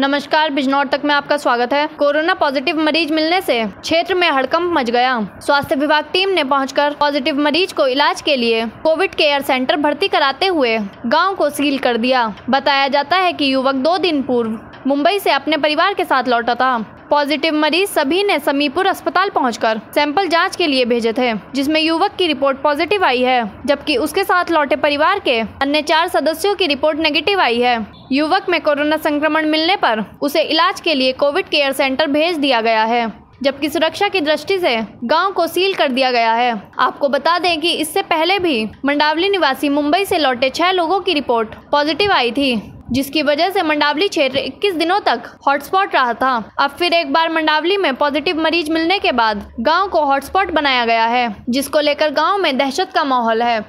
नमस्कार, बिजनौर तक में आपका स्वागत है। कोरोना पॉजिटिव मरीज़ मिलने से क्षेत्र में हड़कंप मच गया। स्वास्थ्य विभाग टीम ने पहुंचकर पॉजिटिव मरीज़ को इलाज के लिए कोविड केयर सेंटर भर्ती कराते हुए गाँव को सील कर दिया। बताया जाता है कि युवक दो दिन पूर्व मुंबई से अपने परिवार के साथ लौटा था। पॉजिटिव मरीज़ सभी ने समीपुर अस्पताल पहुंचकर सैंपल जाँच के लिए भेजे थे, जिसमें युवक की रिपोर्ट पॉजिटिव आई है, जबकि उसके साथ लौटे परिवार के अन्य चार सदस्यों की रिपोर्ट नेगेटिव आई है। युवक में कोरोना संक्रमण मिलने पर उसे इलाज के लिए कोविड केयर सेंटर भेज दिया गया है, जबकि सुरक्षा की दृष्टि से गाँव को सील कर दिया गया है। आपको बता दें कि इससे पहले भी मंडावली निवासी मुंबई से लौटे छह लोगों की रिपोर्ट पॉजिटिव आई थी। जिसकी वजह से मंडावली क्षेत्र 21 दिनों तक हॉटस्पॉट रहा था। अब फिर एक बार मंडावली में पॉजिटिव मरीज़ मिलने के बाद गाँव को हॉटस्पॉट बनाया गया है, जिसको लेकर गाँव में दहशत का माहौल है।